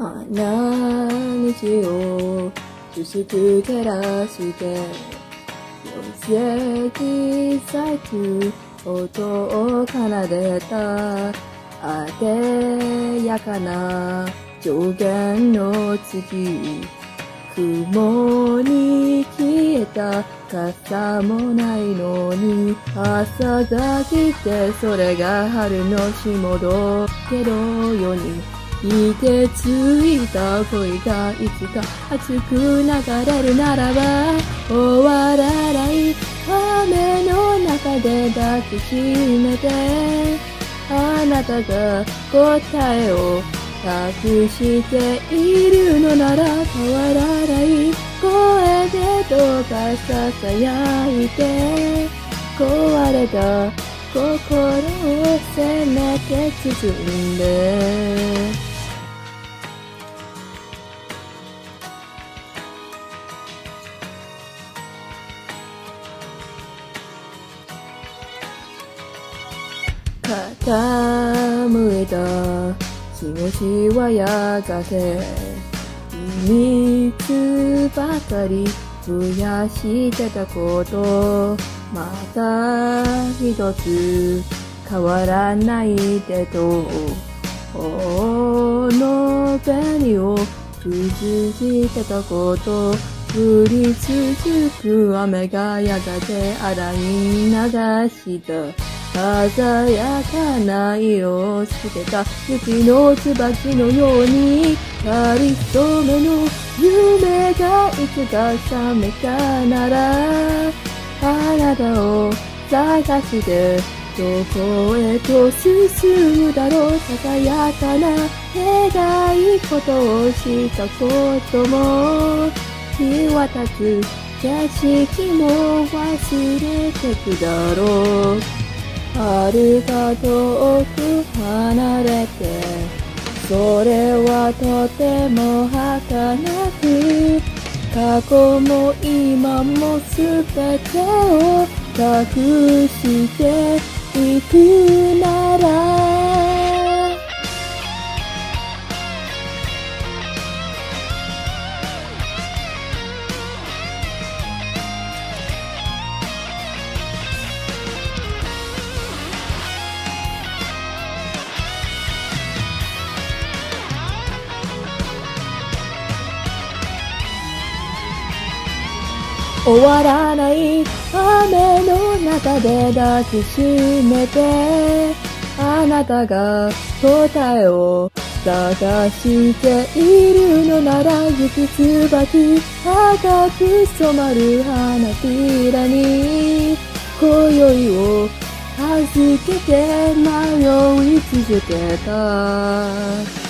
な道を薄く照らして四世紀咲く音を奏でたあでやかな上限の月雲に消えた傘もないのに朝が来てそれが春の霜どけどよにいてついた恋がいつか熱く流れるならば終わらない雨の中で抱きしめてあなたが答えを隠しているのなら変わらない声でどうか囁いて壊れた心をせめて包んで。傾いた気持ちはやがて秘密ばかり増やしてたことまた一つ変わらないでと。の紅を崩してたこと。降り続く雨がやがて洗い流した。鮮やかな色をつけた雪の椿のようにかりそめの夢がいつか覚めたならあなたを探してどこへと進むだろうささやかな願い事をしたことも日渡つ景色も忘れてくだろう。遥か遠く離れてそれはとても儚く過去も今も全てを隠していく。終わらない雨の中で抱きしめてあなたが答えを探しているのなら雪つばき赤く染まる花びらに今宵を預けて迷い続けた。